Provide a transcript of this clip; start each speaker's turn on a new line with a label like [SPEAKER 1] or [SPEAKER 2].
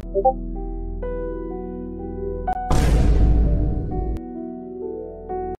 [SPEAKER 1] 고맙습니다. 음.